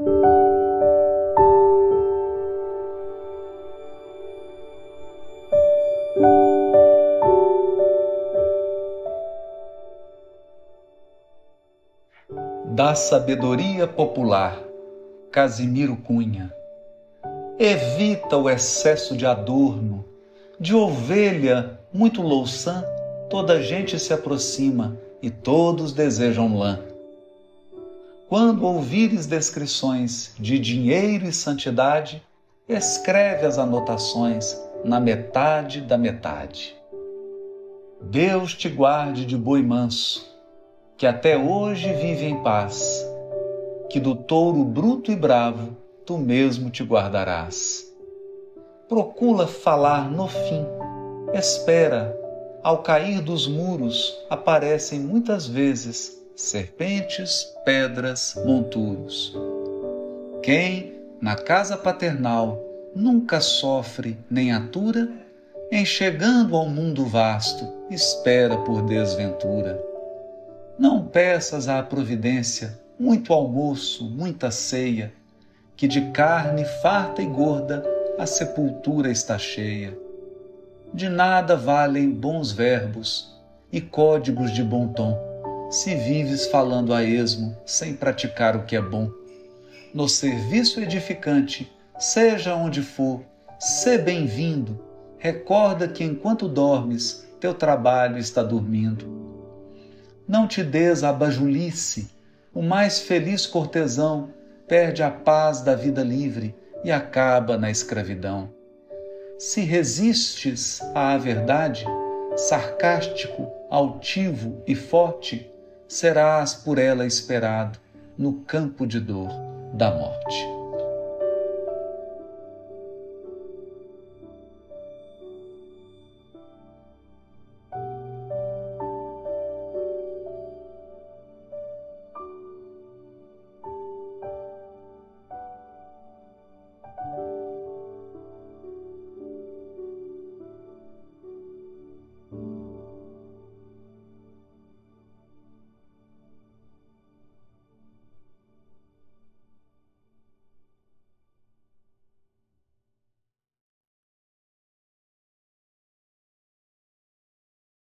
Da sabedoria popular, Casimiro Cunha. Evita o excesso de adorno, de ovelha muito louçã, toda gente se aproxima e todos desejam lã. Quando ouvires descrições de dinheiro e santidade, escreve as anotações na metade da metade. Deus te guarde de boi manso, que até hoje vive em paz, que do touro bruto e bravo tu mesmo te guardarás. Procura falar no fim, espera, ao cair dos muros aparecem muitas vezes serpentes, pedras, monturos. Quem, na casa paternal, nunca sofre nem atura, em chegando ao mundo vasto, espera por desventura. Não peças à providência muito almoço, muita ceia, que de carne farta e gorda a sepultura está cheia. De nada valem bons verbos e códigos de bom tom, se vives falando a esmo sem praticar o que é bom. No serviço edificante, seja onde for, sê bem-vindo. Recorda que enquanto dormes, teu trabalho está dormindo. Não te des a bajulice, o mais feliz cortesão perde a paz da vida livre e acaba na escravidão. Se resistes à verdade, sarcástico, altivo e forte, serás por ela esperado no campo de dor da morte.